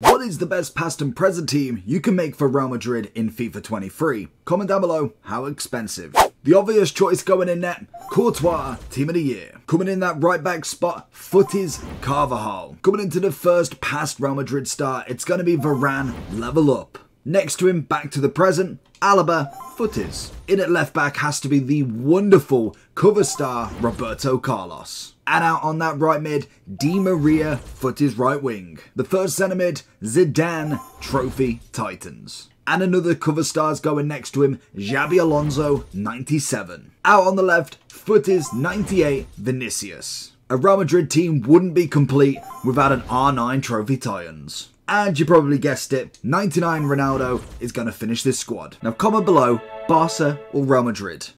What is the best past and present team you can make for Real Madrid in FIFA 23? Comment down below how expensive. The obvious choice going in net, Courtois, team of the year. Coming in that right back spot, Futties Carvajal. Coming into the first past Real Madrid star, it's going to be Varane level up. Next to him, back to the present, Alaba Futties. In at left back has to be the wonderful cover star Roberto Carlos. And out on that right mid, Di Maria Futties right wing. The first centre mid, Zidane Trophy Titans. And another cover stars going next to him, Xabi Alonso 97. Out on the left, Futties 98 Vinicius. A Real Madrid team wouldn't be complete without an R9 Trophy Titans. And you probably guessed it, 99 Ronaldo is going to finish this squad. Now comment below, Barca or Real Madrid.